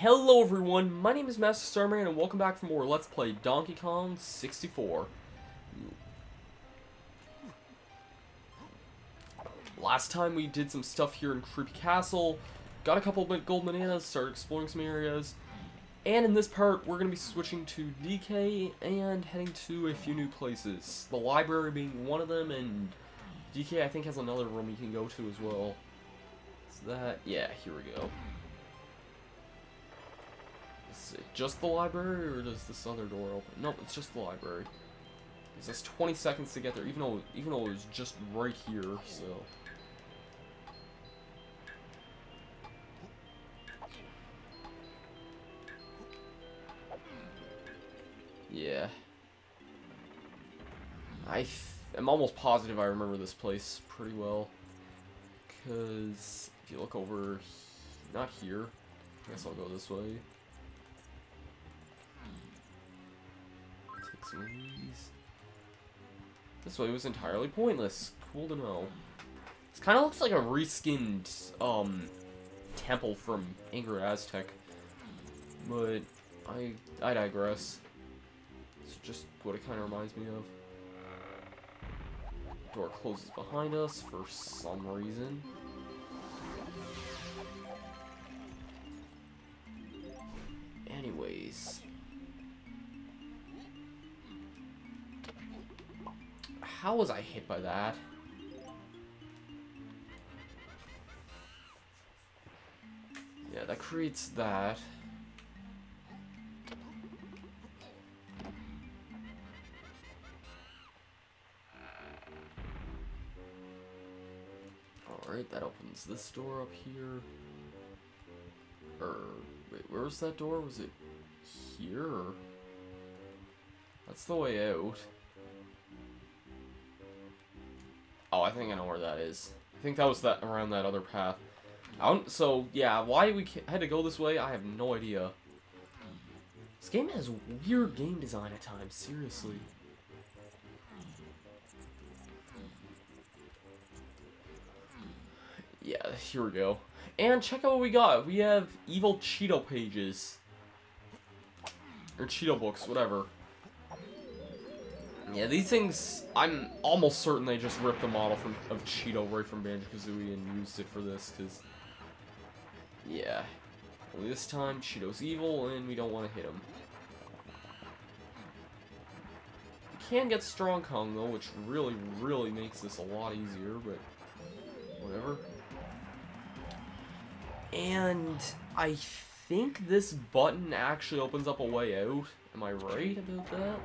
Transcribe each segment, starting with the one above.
Hello everyone, my name is Master Starman and welcome back for more Let's Play Donkey Kong 64. Last time we did some stuff here in Creepy Castle, got a couple of gold bananas, started exploring some areas, and in this part we're going to be switching to DK and heading to a few new places. The library being one of them, and DK I think has another room you can go to as well. Is that? Yeah, here we go. Just the library, or does this other door open? No, it's just the library. It says 20 seconds to get there, even though even though it was just right here. So. Yeah. I am almost positive I remember this place pretty well. Because if you look over, not here, I guess I'll go this way. This way was entirely pointless. Cool to know. This kind of looks like a reskinned um, temple from Angry Aztec. But I, I digress. It's just what it kind of reminds me of. Door closes behind us for some reason. How was I hit by that? Yeah, that creates that. Alright, that opens this door up here. Or, wait, where was that door? Was it here? That's the way out. Oh, I think I know where that is. I think that was that around that other path. I don't, so, yeah, why we had to go this way, I have no idea. This game has weird game design at times, seriously. Yeah, here we go. And check out what we got. We have evil Cheato pages. Or Cheato books, whatever. Yeah, these things, I'm almost certain they just ripped the model from of Cheato right from Banjo-Kazooie and used it for this, because... Yeah. Only this time, Cheato's evil, and we don't want to hit him. You can get Strong Kong, though, which really, really makes this a lot easier, but... Whatever. And I think this button actually opens up a way out. Am I right about that?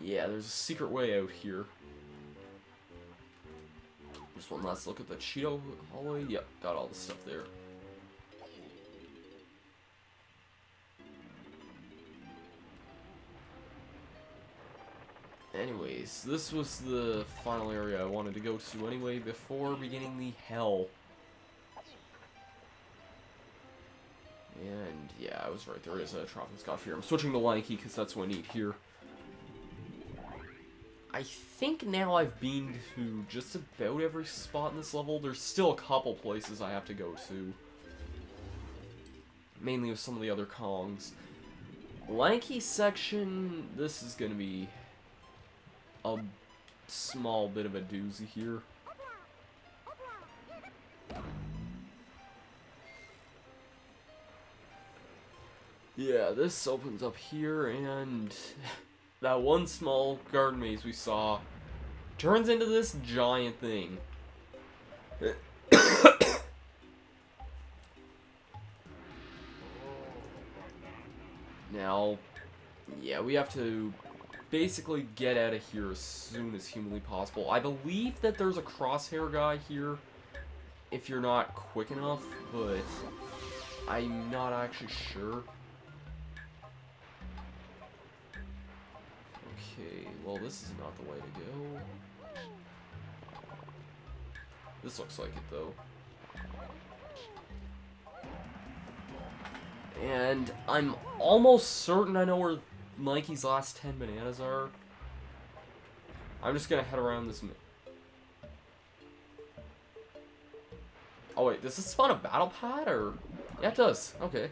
Yeah, there's a secret way out here. Just one last look at the Cheato hallway. Yep, got all the stuff there. Anyways, this was the final area I wanted to go to anyway before beginning the hell. And yeah, I was right, there is a Troff 'n' Scoff here. I'm switching to Lanky because that's what I need here. I think now I've been to just about every spot in this level. There's still a couple places I have to go to. Mainly with some of the other Kongs. Lanky section, this is going to be a small bit of a doozy here. Yeah, this opens up here, and that one small garden maze we saw turns into this giant thing. now, yeah, we have to basically get out of here as soon as humanly possible. I believe that there's a crosshair guy here if you're not quick enough, but I'm not actually sure. Well this is not the way to go. This looks like it though. And I'm almost certain I know where Mikey's last 10 bananas are. I'm just gonna head around this... Oh wait, does this spawn a battle pad or? Yeah, it does. Okay.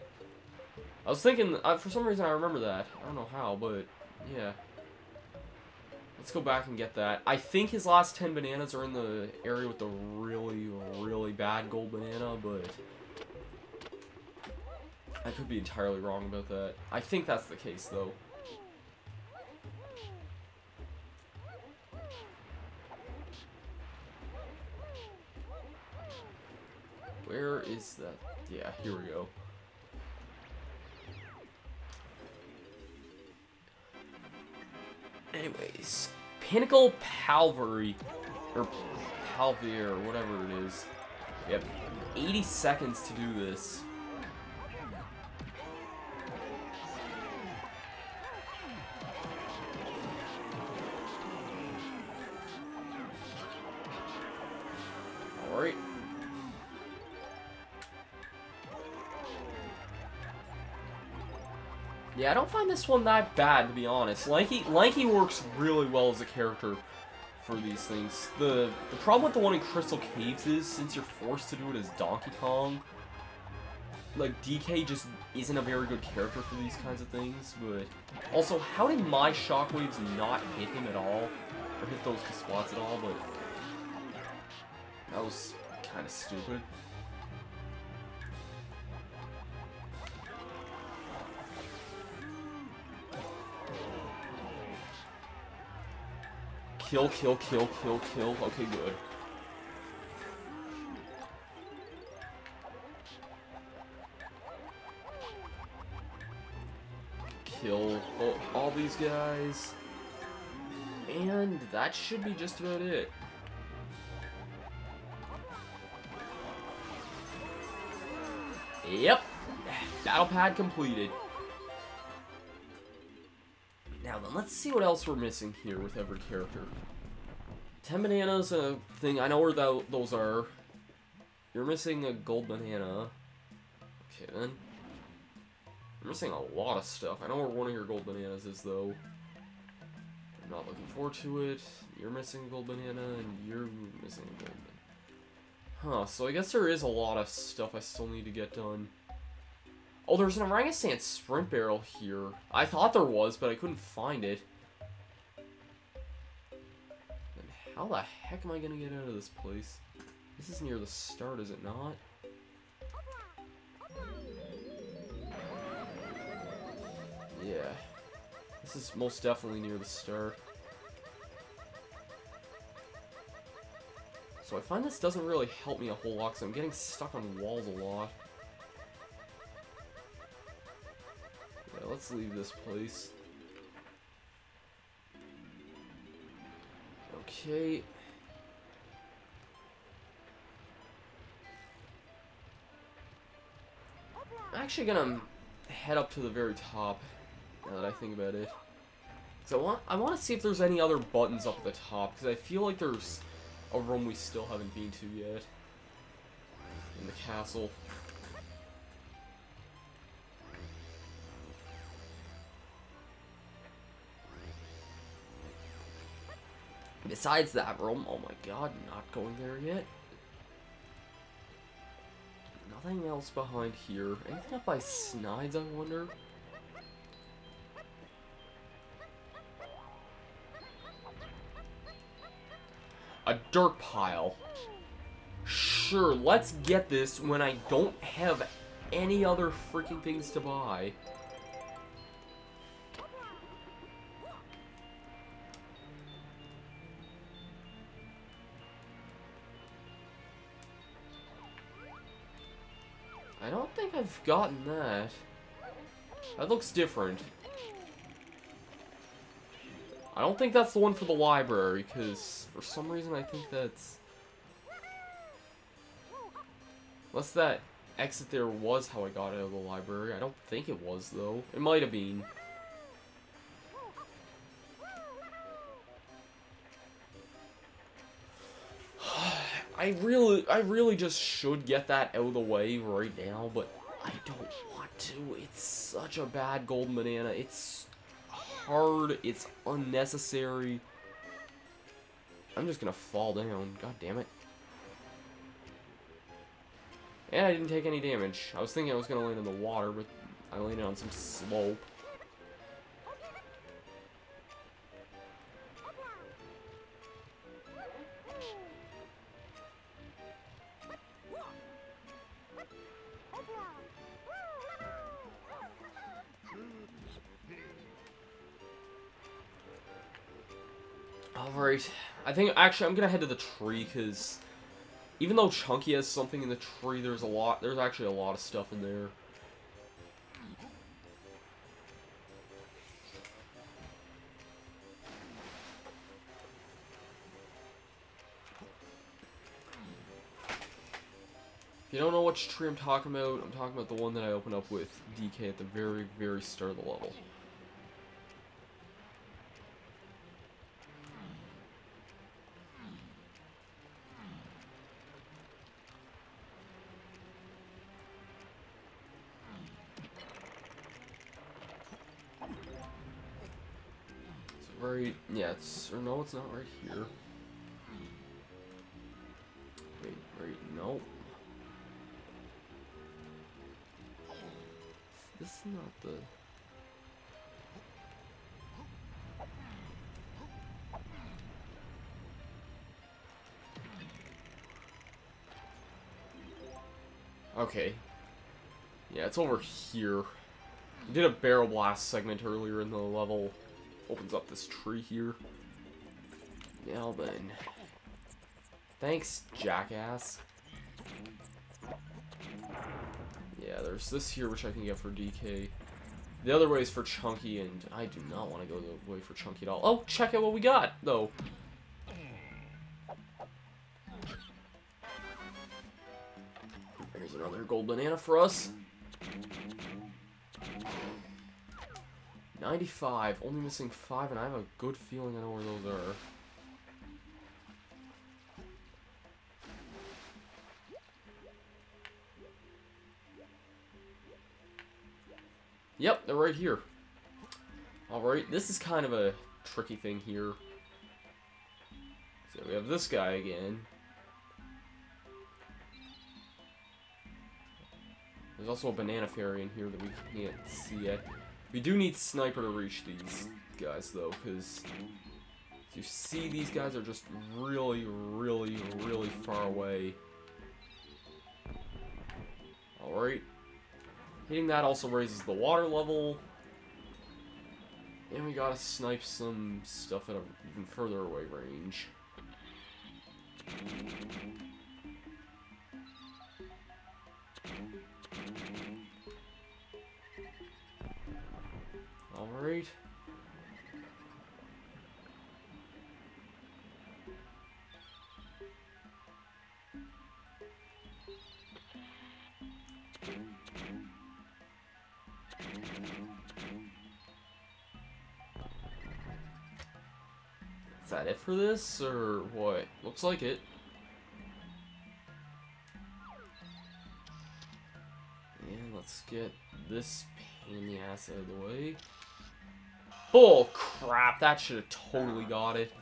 I was thinking, uh, for some reason I remember that. I don't know how, but yeah. Let's go back and get that. I think his last 10 bananas are in the area with the really, really bad gold banana, but... I could be entirely wrong about that. I think that's the case, though. Where is that? Yeah, here we go. Anyways, Pinnacle Palvery, or Palvier, or whatever it is. Yep, 80 seconds to do this. This one that bad, to be honest. Lanky, Lanky works really well as a character for these things. The, the problem with the one in Crystal Caves is, since you're forced to do it as Donkey Kong, like, DK just isn't a very good character for these kinds of things, but... Also, how did my shockwaves not hit him at all? Or hit those spots at all, but... That was kind of stupid. Kill, kill, kill, kill, kill. Okay, good. Kill all these guys. And that should be just about it. Yep. Battle pad completed. Now then, let's see what else we're missing here with every character. 10 bananas, a thing. I know where th those are. You're missing a gold banana. Okay, then. You're missing a lot of stuff. I know where one of your gold bananas is, though. I'm not looking forward to it. You're missing a gold banana, and you're missing a gold banana. Huh, so I guess there is a lot of stuff I still need to get done. Oh, there's an orangutan sprint barrel here. I thought there was, but I couldn't find it. And how the heck am I gonna get out of this place? This is near the start, is it not? Yeah. This is most definitely near the start. So I find this doesn't really help me a whole lot, because I'm getting stuck on walls a lot. Let's leave this place. Okay. I'm actually gonna head up to the very top, now that I think about it. Cause I want, I want to see if there's any other buttons up at the top, because I feel like there's a room we still haven't been to yet. In the castle. Besides that room, oh my god, not going there yet. Nothing else behind here. Anything up by Snides, I wonder? A dirt pile. Sure, let's get this when I don't have any other freaking things to buy. I've gotten that. That looks different. I don't think that's the one for the library, because for some reason I think that's... Unless that exit there was how I got out of the library. I don't think it was, though. It might have been. I really, I really just should get that out of the way right now, but I don't want to. It's such a bad golden banana. It's hard. It's unnecessary. I'm just gonna fall down. God damn it. And I didn't take any damage. I was thinking I was to land in the water, but I landed on some slope. I think, actually, I'm gonna head to the tree, because even though Chunky has something in the tree, there's a lot, there's actually a lot of stuff in there. If you don't know which tree I'm talking about, I'm talking about the one that I opened up with DK at the very, very start of the level. It's, or no, it's not right here. Wait, wait, no. This is not the... Okay. Yeah, it's over here. I did a barrel blast segment earlier in the level opens up this tree here. Now then. Thanks, jackass. Yeah, there's this here which I can get for DK. The other way is for Chunky, and I do not want to go the way for Chunky at all. Oh, check out what we got, though. There's another gold banana for us. 95, only missing 5, and I have a good feeling I know where those are. Yep, they're right here. Alright, this is kind of a tricky thing here. So we have this guy again. There's also a banana fairy in here that we can't see yet. We do need Sniper to reach these guys, though, because you see these guys are just really, really, really far away. Alright. Hitting that also raises the water level. And we gotta snipe some stuff at an even further away range. Is that it for this, or what? Looks like it. And let's get this pain in the ass out of the way. Oh, crap. That should have totally got it.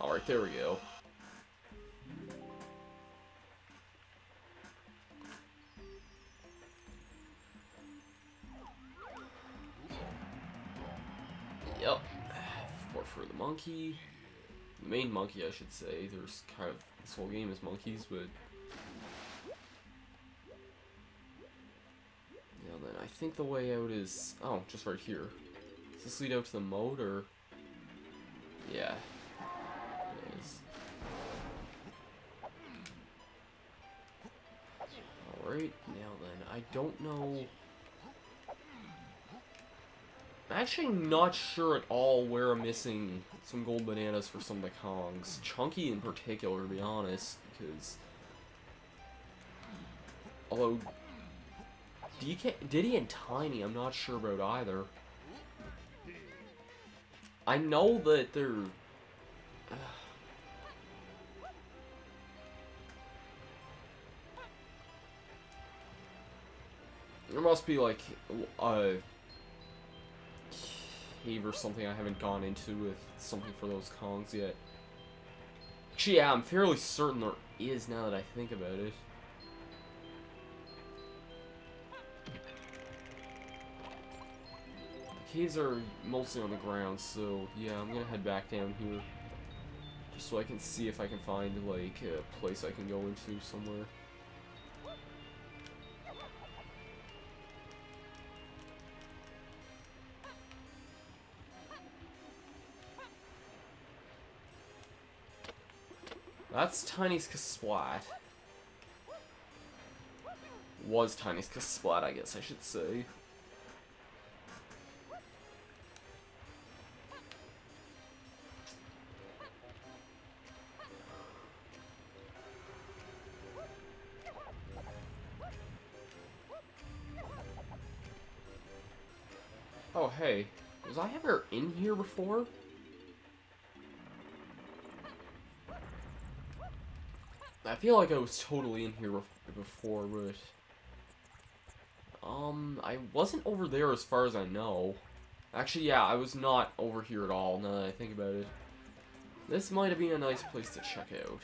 Alright, there we go. Monkey. The main monkey, I should say. There's kind of this whole game is monkeys, but... Yeah, then I think the way out is... Oh, just right here. Does this lead out to the moat, or... Yeah. It is. Alright, now then, I don't know... I'm actually not sure at all where I'm missing some gold bananas for some of the Kongs. Chunky in particular, to be honest, because... Although... DK, Diddy and Tiny, I'm not sure about either. I know that they're... there must be, like, uh, cave or something I haven't gone into with something for those Kongs yet. Actually, yeah, I'm fairly certain there is now that I think about it. The caves are mostly on the ground, so yeah, I'm gonna head back down here. Just so I can see if I can find, like, a place I can go into somewhere. That's Tiny's Kasplat. Was Tiny's Kasplat, I guess I should say. Oh, hey. Was I ever in here before? Feel like I was totally in here before, but... Um, I wasn't over there as far as I know. Actually, yeah, I was not over here at all, now that I think about it. This might have been a nice place to check out.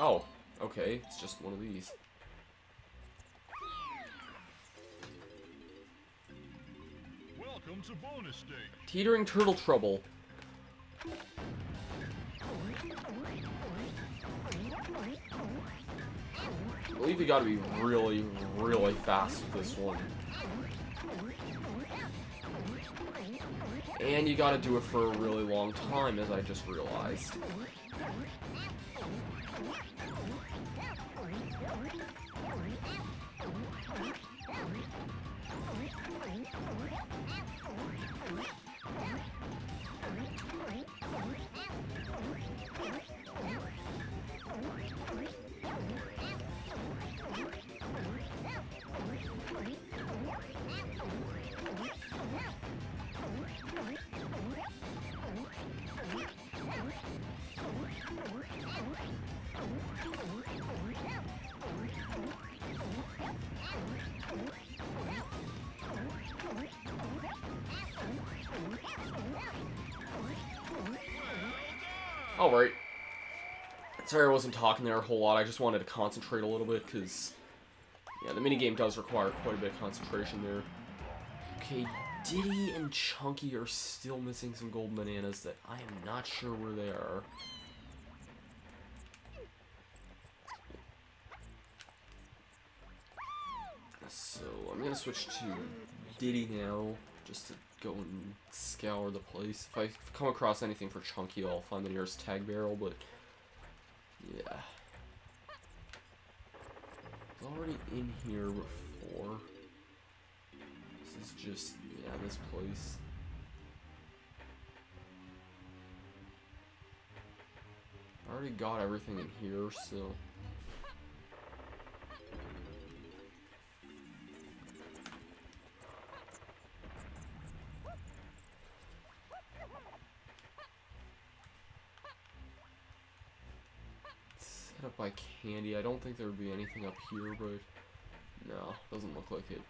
Oh, okay, it's just one of these. Welcome to bonus stage. Teetering turtle trouble. Believe you gotta be really, really fast with this one. And you gotta do it for a really long time, as I just realized. Alright. Sorry I wasn't talking there a whole lot, I just wanted to concentrate a little bit, because... Yeah, the minigame does require quite a bit of concentration there. Okay, Diddy and Chunky are still missing some gold bananas that I am not sure where they are. So, I'm gonna switch to Diddy now, just to go and scour the place. If I come across anything for Chunky, I'll find the nearest tag barrel, but yeah. I was already in here before. This is just, yeah, this place. I already got everything in here, so... by candy. I don't think there would be anything up here, but no, doesn't look like it.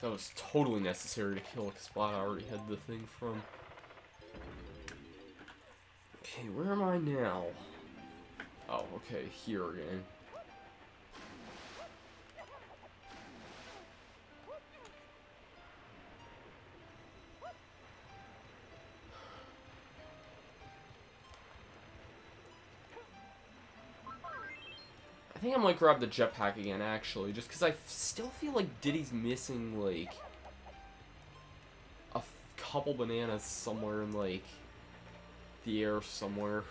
That was totally necessary to kill a spot I already had the thing from. Okay, where am I now? Oh, okay, here again. I think I might grab the jetpack again, actually, just because I still feel like Diddy's missing, like, a couple bananas somewhere in, like, the air somewhere.